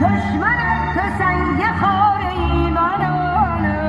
دشمن تو سنگ خار ایمانانه